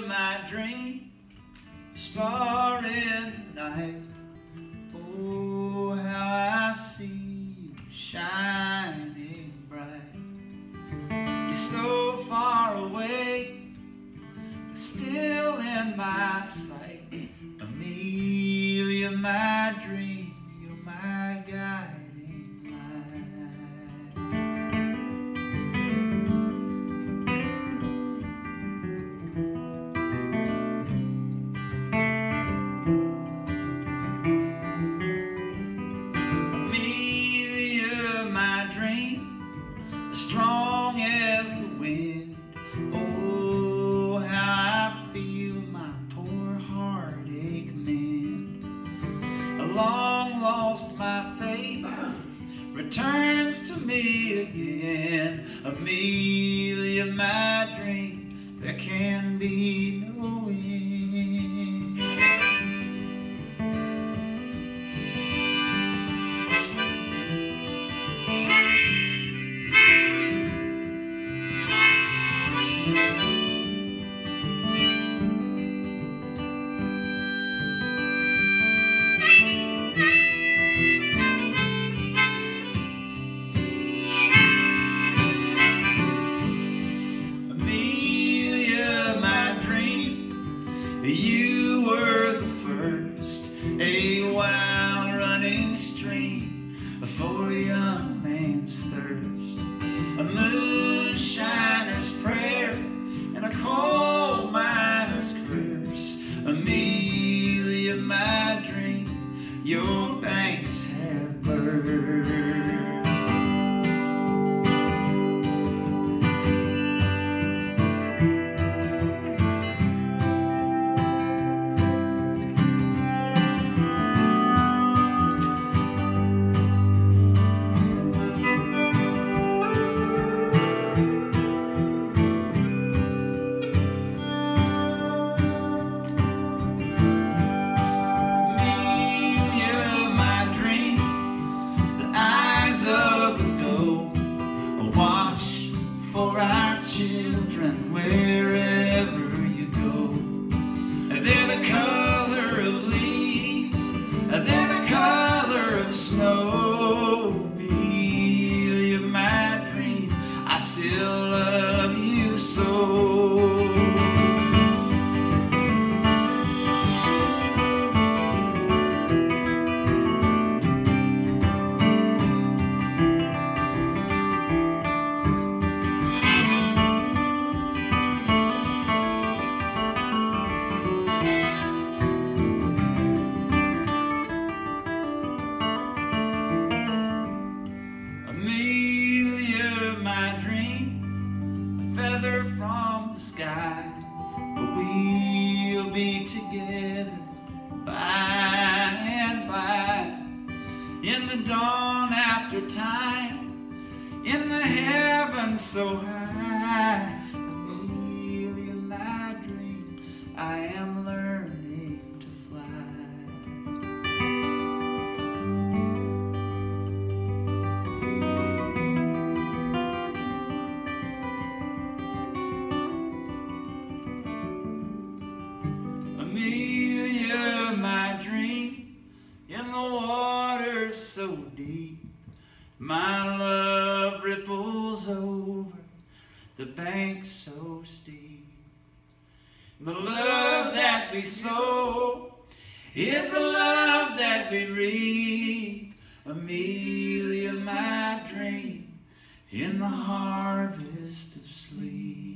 My dream, star in the night. Oh, how I see you shining bright. You're so far away, but still in my sight. Amelia, my dream, returns to me again. Amelia, my dream, there can be still love you so. Be together by and by in the dawn after time, in the heavens so high. Amelia, my dream, I am so deep, my love ripples over the bank so steep. The love that we sow is the love that we reap. Amelia, my dream, in the harvest of sleep.